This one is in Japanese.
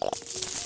あっ。